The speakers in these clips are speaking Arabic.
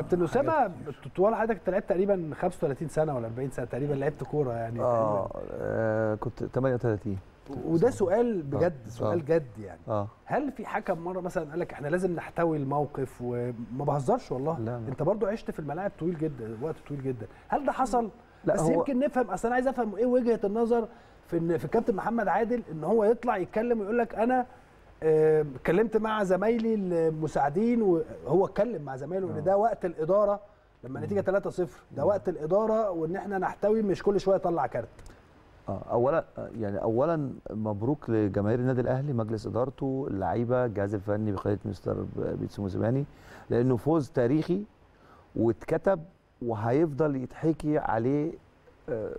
كابتن أسامة طوال حضرتك أنت لعبت تقريبا 35 سنة ولا 40 سنة تقريبا لعبت كورة يعني آه, آه كنت 38 وده سؤال بجد آه. سؤال جد يعني. آه. هل في حكم مرة مثلا قال لك إحنا لازم نحتوي الموقف وما بهزرش والله؟ لا، لا. أنت برضو عشت في الملاعب طويل جدا وقت طويل جدا. هل ده حصل؟ لا، بس هو- يمكن نفهم أصل أنا عايز أفهم إيه وجهة النظر في إن في كابتن محمد عادل إن هو يطلع يتكلم ويقول لك أنا آه، اتكلمت مع زمايلي المساعدين وهو اتكلم مع زمايله إن ده وقت الإدارة لما النتيجه 3-0 ده وقت الإدارة وإن إحنا نحتوي مش كل شوية يطلع كارت. آه أولا يعني أولا مبروك لجماهير النادي الأهلي مجلس إدارته اللعيبة الجهاز الفني بقياده مستر بيتسو موسيماني لأنه فوز تاريخي واتكتب وهيفضل يتحكي عليه آه،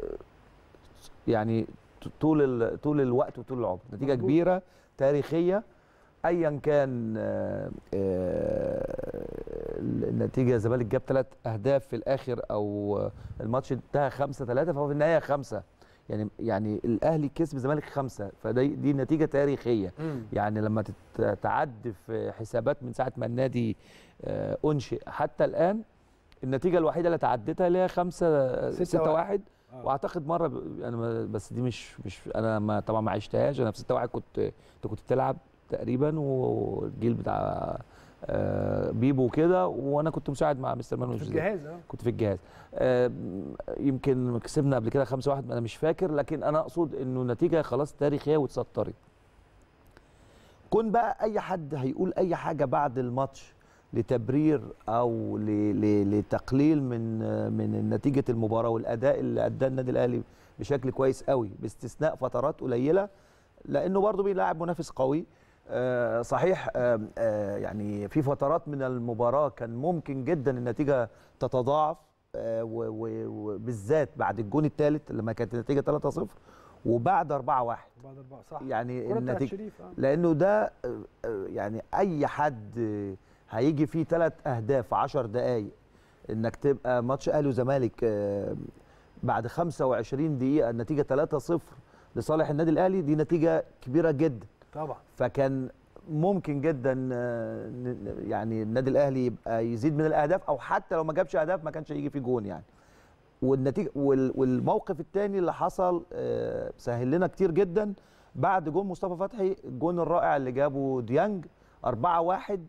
يعني طول طول الوقت وطول العمر. نتيجة. كبيرة تاريخية ايا كان آه، آه، النتيجة الزمالك جاب ثلاث أهداف في الآخر أو آه، الماتش انتهى 5 3 فهو في النهاية خمسة. يعني يعني الأهلي كسب الزمالك خمسة فدي دي نتيجة تاريخية. يعني لما تت- تعد في حسابات من ساعة ما النادي أنشئ حتى الآن النتيجة الوحيدة اللي تعدتها اللي هي 5 ستة 6 واحد. 1 آه. وأعتقد مرة ب... أنا ما- بس دي مش مش أنا ما طبعا ما عشتهاش أنا في 6 1 كنت أنت كنت بتلعب تقريبا والجيل بتاع آه، بيبو وكده وأنا كنت مساعد مع مستر مانويل في. الجهاز آه كنت في الجهاز آه، يمكن كسبنا قبل كده 5 1 أنا مش فاكر لكن أنا أقصد إنه نتيجه خلاص تاريخية واتسطرت كون بقى أي حد هيقول أي حاجة بعد الماتش لتبرير أو لتقليل من من نتيجة المباراة والأداء اللي أداه النادي الأهلي بشكل كويس قوي باستثناء فترات قليلة لأنه برضه بيلاعب منافس قوي. آه، صحيح آه، آه، يعني في فترات من المباراة كان ممكن جدا النتيجة تتضاعف آه، وبالذات بعد الجون الثالث لما كانت النتيجة 3-0 وبعد 4-1 بعد أربعة صح. يعني النتيجة لأنه ده يعني أي حد هيجي فيه ثلاث أهداف في 10 دقائق إنك تبقى ماتش أهلي وزمالك آه، بعد 25 دقيقة النتيجة 3-0 لصالح النادي الأهلي دي نتيجة كبيرة جدا. طبعا. فكان ممكن جدا آه، يعني النادي الأهلي يبقى يزيد من الأهداف أو حتى لو ما جابش أهداف ما كانش هيجي فيه جون يعني. والنتيجة وال- والموقف الثاني اللي حصل آه، سهل لنا كتير جدا. بعد جون مصطفى فتحي الجون الرائع اللي جابه ديانج 4-1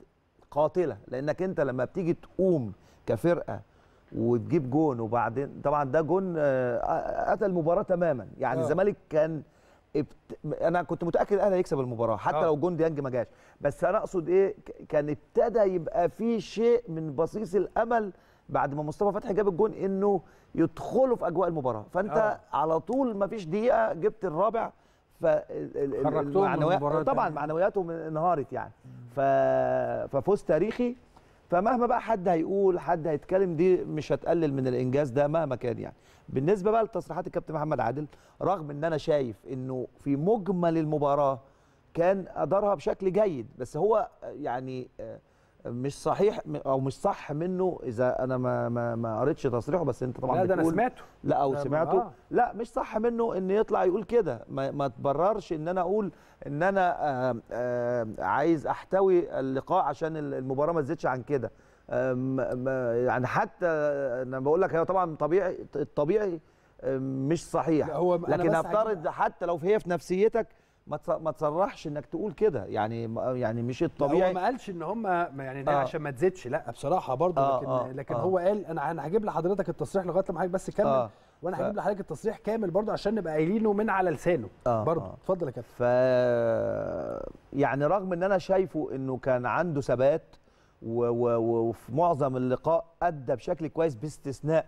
قاتلة لأنك أنت لما بتيجي تقوم كفرقة وتجيب جون وبعدين طبعا ده جون آه، قتل المباراة تماما يعني آه. الزمالك كان ابت... أنا كنت متأكد الاهلي هيكسب المباراة حتى آه. لو جون ديانج ما جاش بس أنا أقصد إيه كان ابتدى يبقى في شيء من بصيص الأمل بعد ما مصطفى فتحي جاب الجون إنه يدخلوا في أجواء المباراة فأنت آه. آه. على طول ما فيش دقيقة جبت الرابع ف خرجتهم من المباراة طبعا. معنوياتهم انهارت يعني. ففوز تاريخي. فمهما بقى حد هيقول حد هيتكلم دي مش هتقلل من الإنجاز ده مهما كان يعني. بالنسبة بقى لتصريحات الكابتن محمد عادل رغم إن أنا شايف إنه في مجمل المباراة كان أدارها بشكل جيد بس هو يعني آه، مش صحيح أو مش صح منه إذا أنا ما ما, ما قريتش تصريحه بس أنت طبعا لا ده أنا سمعته. لا أو لا، سمعته. آه. لا مش صح منه إن يطلع يقول كده. ما, ما تبررش إن أنا أقول إن أنا آه آه عايز أحتوي اللقاء عشان المباراة ما تزيدش عن كده. يعني حتى أنا بقول لك هي طبعا طبيعي الطبيعي آه، مش صحيح. لكن أفترض حتى لو هي في نفسيتك ما ما تصرحش انك تقول كده يعني يعني مش هو الطبيعي ما قالش إن هم يعني ده آه. عشان ما تزيدش لا بصراحة برضه آه، لكن آه، لكن آه. هو قال أنا أنا هجيب لحضرتك التصريح لغاية لما حضرتك بس كمل آه. وأنا هجيب لحضرتك التصريح كامل برضه عشان نبقى قايلينه من على لسانه آه، برضه آه. اتفضل يا كابتن ف يعني رغم إن أنا شايفه إنه كان عنده ثبات. وفي معظم اللقاء أدى بشكل كويس باستثناء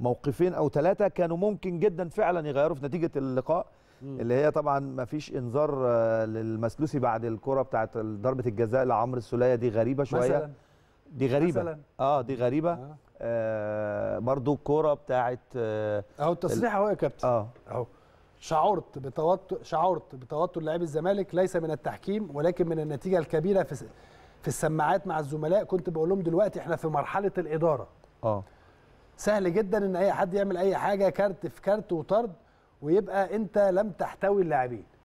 موقفين أو ثلاثة كانوا ممكن جدا فعلا يغيروا في نتيجة اللقاء اللي هي طبعا ما فيش إنذار آه، للمسلوسي بعد الكرة بتاعت ضربة الجزاء لعمرو السولية. دي غريبة شوية. مثلا. دي غريبة. مثلاً. آه دي غريبة. آه. آه برضو الكرة بتاعت آه, أهو التصريح أهو يا كابتن. آه. أهو. شعرت بتوتر شعرت بتوتر لاعبي الزمالك ليس من التحكيم ولكن من النتيجة الكبيرة في في السماعات مع الزملاء. كنت بقول لهم دلوقتي إحنا في مرحلة الإدارة. آه. سهل جدا إن أي حد يعمل أي حاجة كارت في كارت وطرد. ويبقى انت لم تحتوي اللاعبين.